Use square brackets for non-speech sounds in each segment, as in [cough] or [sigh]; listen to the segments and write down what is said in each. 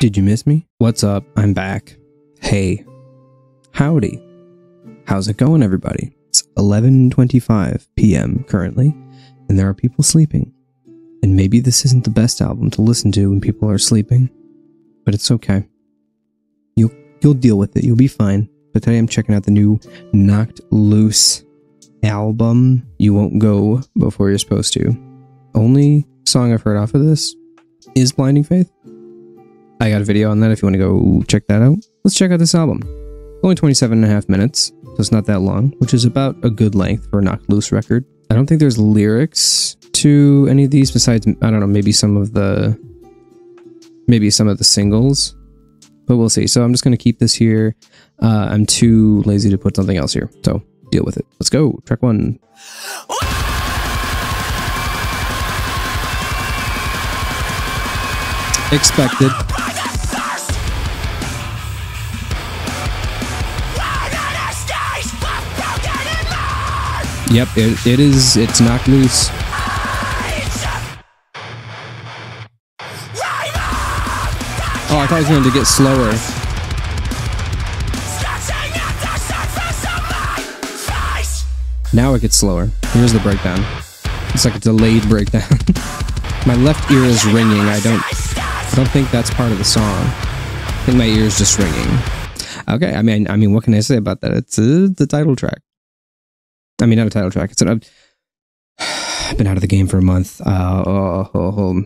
Did you miss me? What's up? I'm back. Hey. Howdy. How's it going, everybody? It's 11:25 p.m. currently, and there are people sleeping. And maybe this isn't the best album to listen to when people are sleeping, but it's okay. You'll you'll deal with it. You'll be fine. But today I'm checking out the new Knocked Loose album. You won't go before you're supposed to. Only song I've heard off of this is Blinding Faith. I got a video on that if you want to go check that out. Let's check out this album. Only 27 and a half minutes, so it's not that long, which is about a good length for a Knocked Loose record. I don't think there's lyrics to any of these besides, I don't know, maybe some of the, maybe some of the singles, but we'll see. So I'm just going to keep this here. Uh, I'm too lazy to put something else here, so deal with it. Let's go. Track one. Expected. Yep, it, it is. It's knocked loose. Oh, I thought it was going to get slower. Now it gets slower. Here's the breakdown. It's like a delayed breakdown. [laughs] my left ear is ringing. I don't. I don't think that's part of the song. I think my ear is just ringing. Okay, I mean, I mean, what can I say about that? It's uh, the title track. I mean, not a title track. It's an. I've [sighs] been out of the game for a month. Uh, oh, oh, oh,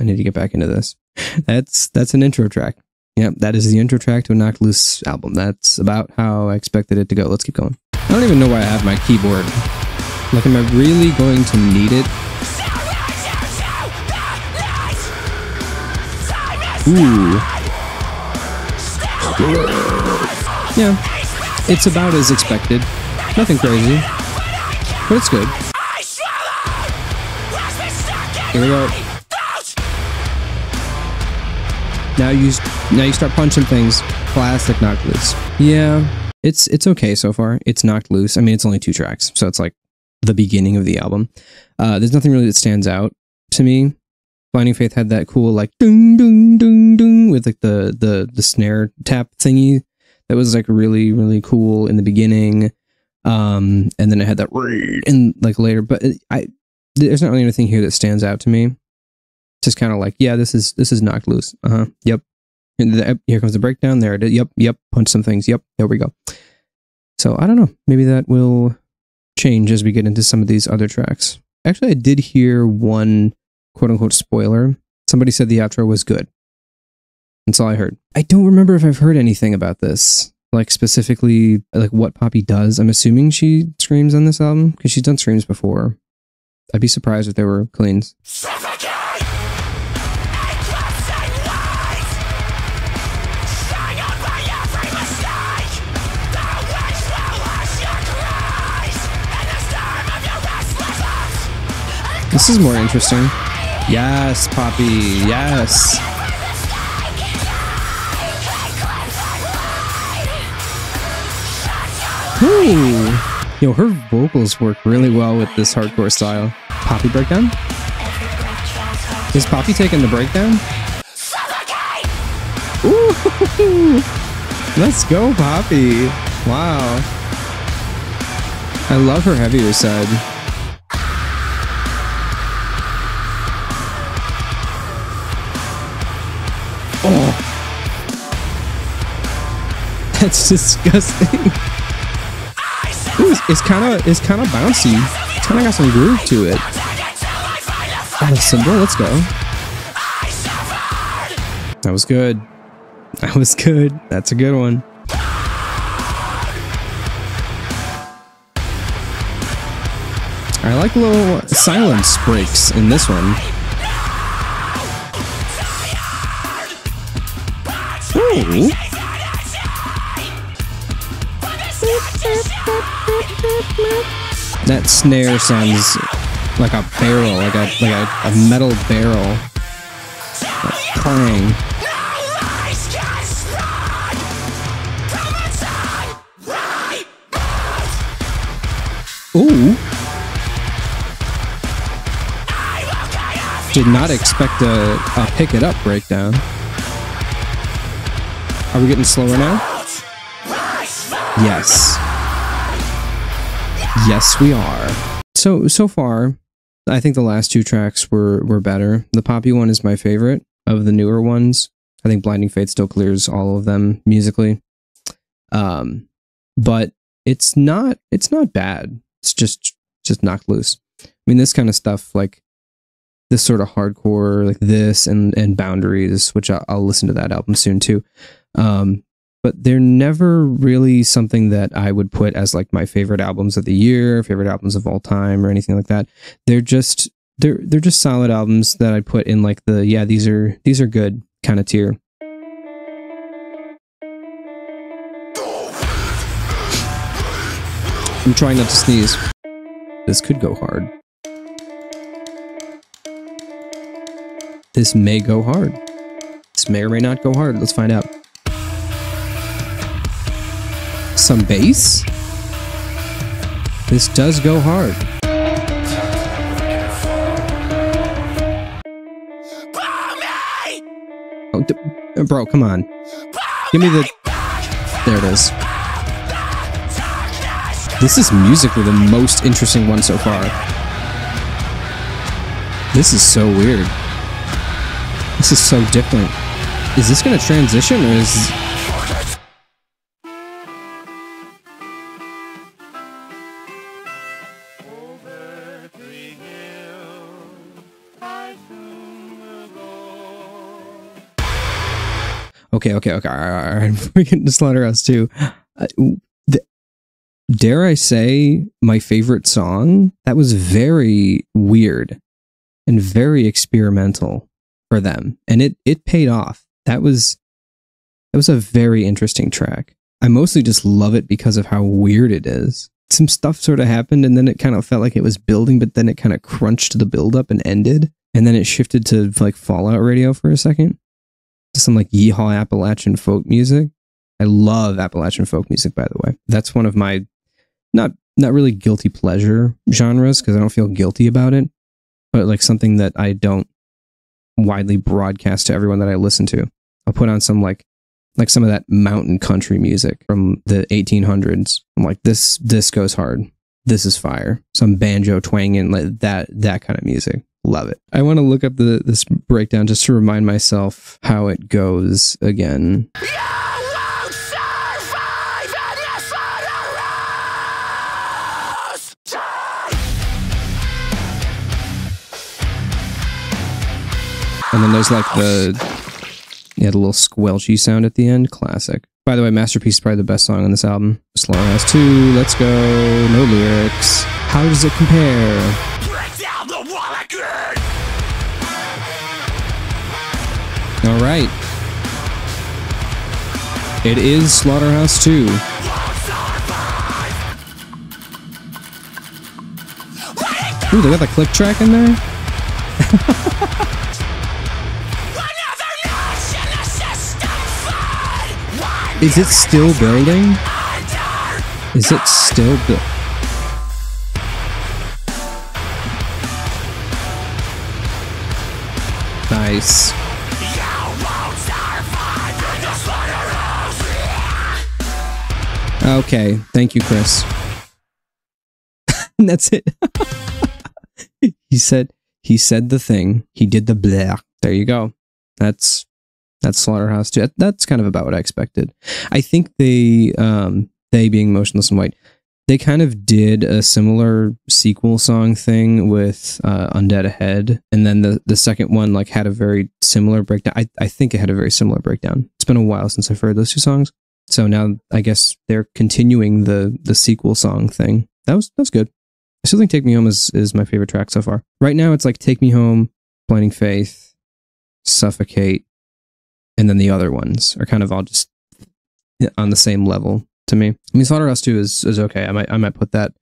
I need to get back into this. That's that's an intro track. Yep, that is the intro track to a Knocked Loose album. That's about how I expected it to go. Let's keep going. I don't even know why I have my keyboard. Like, am I really going to need it? Ooh. Yeah, it's about as expected. Nothing crazy, but it's good. Here we go. Now you now you start punching things. Classic knocked loose. Yeah, it's it's okay so far. It's knocked loose. I mean, it's only two tracks, so it's like the beginning of the album. Uh, there's nothing really that stands out to me. Blinding Faith had that cool like ding ding ding ding with like the the the snare tap thingy that was like really really cool in the beginning. Um, and then it had that and like later, but I there's not really anything here that stands out to me. It's Just kind of like, yeah, this is this is knocked loose. Uh huh. Yep. The, here comes the breakdown. There it is. Yep. Yep. Punch some things. Yep. There we go. So I don't know. Maybe that will change as we get into some of these other tracks. Actually, I did hear one quote unquote spoiler. Somebody said the outro was good. That's all I heard. I don't remember if I've heard anything about this. Like specifically, like what Poppy does. I'm assuming she screams on this album because she's done screams before. I'd be surprised if they were cleans. This is more interesting. Yes, Poppy. Yes. Ooh. Yo, her vocals work really well with this hardcore style. Poppy breakdown? Is Poppy taking the breakdown? Ooh. [laughs] Let's go, Poppy. Wow. I love her heavier side. Oh. [laughs] That's disgusting. It's- kind of it's kind of bouncy. Kind of got some groove to it. Oh, cymbal, let's go. That was good. That was good. That's a good one. I like little silence breaks in this one. Ooh. That snare sounds like a barrel, like a like a, a metal barrel. Like. Ooh. Did not expect a, a pick it up breakdown. Are we getting slower now? Yes. Yes, we are. So so far, I think the last two tracks were were better. The poppy one is my favorite of the newer ones. I think Blinding Faith still clears all of them musically. Um, but it's not it's not bad. It's just just knocked loose. I mean, this kind of stuff like this sort of hardcore like this and and Boundaries, which I'll, I'll listen to that album soon too. Um, but they're never really something that I would put as like my favorite albums of the year, favorite albums of all time, or anything like that. They're just they're they're just solid albums that I put in like the yeah these are these are good kind of tier. I'm trying not to sneeze. This could go hard. This may go hard. This may or may not go hard. Let's find out. Some bass? This does go hard. Oh, bro, come on. Give me the... There it is. This is musically the most interesting one so far. This is so weird. This is so different. Is this gonna transition or is... Okay, okay, okay. All right, all right. [laughs] We can Slaughterhouse 2. Uh, the, dare I say my favorite song? That was very weird and very experimental for them, and it it paid off. That was that was a very interesting track. I mostly just love it because of how weird it is. Some stuff sort of happened, and then it kind of felt like it was building, but then it kind of crunched the build up and ended, and then it shifted to like Fallout Radio for a second some like yeehaw Appalachian folk music. I love Appalachian folk music, by the way. That's one of my not not really guilty pleasure genres because I don't feel guilty about it, but like something that I don't widely broadcast to everyone that I listen to. I'll put on some like like some of that mountain country music from the 1800s. I'm like this this goes hard. This is fire. Some banjo twanging like that that kind of music. Love it. I want to look up the this breakdown just to remind myself how it goes again. And then there's like the yeah, the little squelchy sound at the end. Classic. By the way, Masterpiece is probably the best song on this album. Slaughterhouse 2, let's go. No lyrics. How does it compare? All right. It is Slaughterhouse 2. Ooh, they got the click track in there? [laughs] Is it still building? Is it still building? Nice. Okay, thank you, Chris. [laughs] that's it. [laughs] he said he said the thing. He did the blah. There you go. That's that's Slaughterhouse 2. That's kind of about what I expected. I think they, um, they being motionless in white, they kind of did a similar sequel song thing with uh, Undead Ahead, and then the the second one like had a very similar breakdown. I I think it had a very similar breakdown. It's been a while since I've heard those two songs, so now I guess they're continuing the the sequel song thing. That was that's good. I still think "Take Me Home" is is my favorite track so far. Right now, it's like "Take Me Home," "Blinding Faith," "Suffocate," and then the other ones are kind of all just on the same level to me. I mean, Slaughterhouse 2 is, is okay. I might I might put that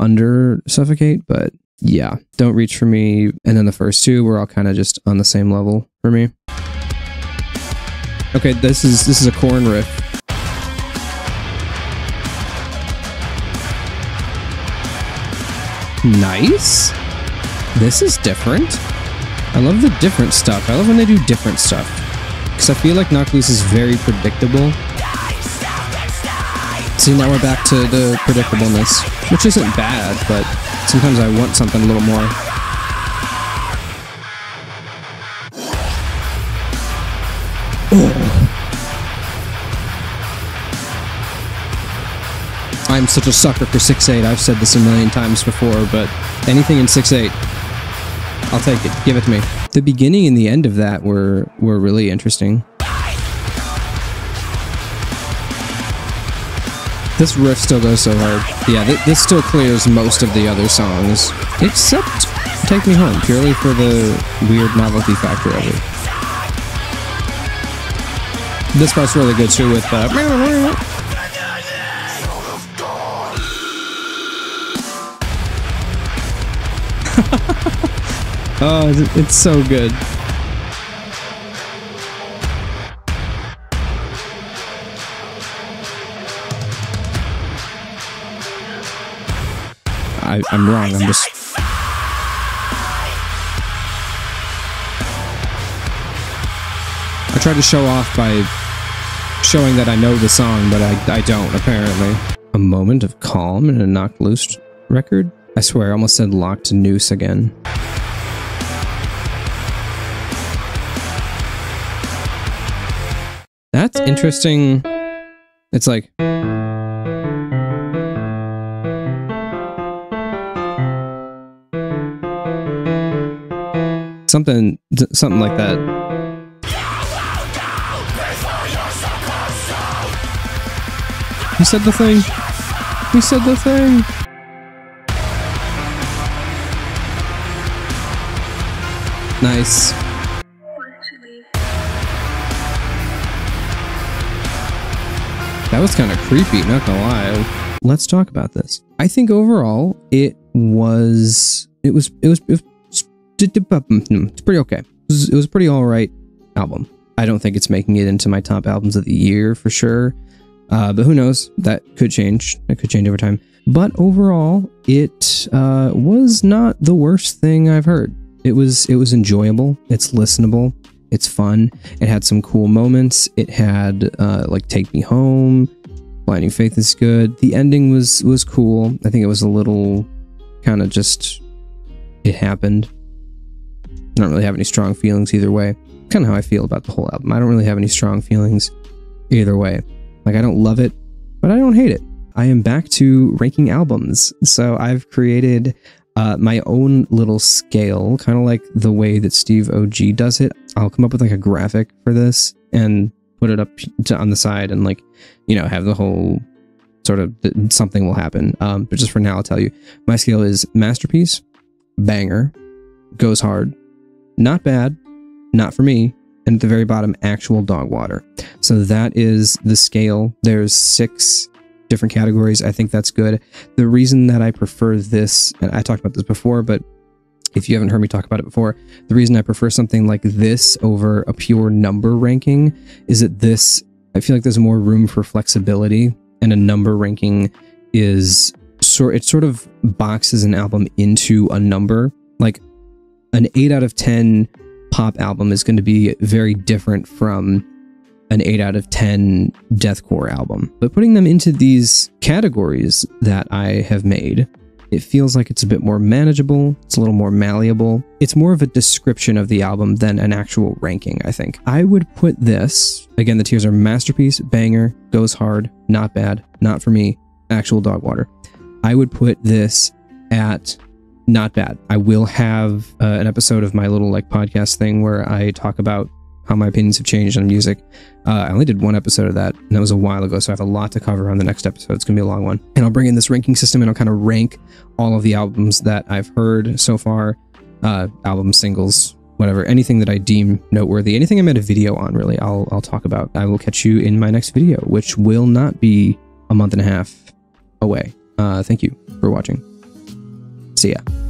under Suffocate, but yeah, Don't Reach for Me and then the first two were all kind of just on the same level for me. Okay, this is this is a Korn riff. Nice. This is different. I love the different stuff. I love when they do different stuff. Because I feel like Loose is very predictable. See, now we're back to the predictableness, which isn't bad, but sometimes I want something a little more. I'm such a sucker for 6-8. I've said this a million times before, but anything in 6-8, I'll take it. Give it to me. The beginning and the end of that were were really interesting. This riff still goes so hard. Yeah, th this still clears most of the other songs, except Take Me Home, purely for the weird novelty factor of it. This part's really good too with uh, oh, it's so good. I, I'm wrong. I'm just. I tried to show off by showing that I know the song, but I, I don't, apparently. A moment of calm in a knocked loose record? I swear, I almost said locked noose again. That's interesting. It's like... Something, something like that. He said the thing. He said the thing. Nice. Was kind of creepy, not gonna lie. Let's talk about this. I think overall it was it was it was, it was it's pretty okay. It was, it was a pretty all right album. I don't think it's making it into my top albums of the year for sure. Uh, but who knows? That could change. That could change over time. But overall, it uh, was not the worst thing I've heard. It was it was enjoyable. It's listenable. It's fun. It had some cool moments. It had uh, like "Take Me Home," "Blinding Faith" is good. The ending was was cool. I think it was a little kind of just it happened. I don't really have any strong feelings either way. Kind of how I feel about the whole album. I don't really have any strong feelings either way. Like I don't love it, but I don't hate it. I am back to ranking albums. So I've created uh, my own little scale, kind of like the way that Steve OG does it. I'll come up with like a graphic for this and put it up to, on the side and like, you know, have the whole sort of something will happen. Um, but just for now, I'll tell you my scale is masterpiece, banger, goes hard, not bad, not for me, and at the very bottom, actual dog water. So that is the scale. There's six different categories. I think that's good. The reason that I prefer this, and I talked about this before, but if you haven't heard me talk about it before, the reason I prefer something like this over a pure number ranking is that this, I feel like there's more room for flexibility, and a number ranking is sort it sort of boxes an album into a number. Like an 8 out of 10 pop album is going to be very different from an 8 out of 10 deathcore album. But putting them into these categories that I have made, it feels like it's a bit more manageable, it's a little more malleable. It's more of a description of the album than an actual ranking, I think. I would put this, again, the tiers are masterpiece, banger, goes hard, not bad, not for me, actual dog water. I would put this at not bad. I will have uh, an episode of my little like podcast thing where I talk about how my opinions have changed on music. Uh, I only did one episode of that, and that was a while ago, so I have a lot to cover on the next episode. It's going to be a long one. And I'll bring in this ranking system and I'll kind of rank all of the albums that I've heard so far uh, albums, singles, whatever, anything that I deem noteworthy, anything I made a video on, really, I'll, I'll talk about. I will catch you in my next video, which will not be a month and a half away. Uh, thank you for watching. See ya.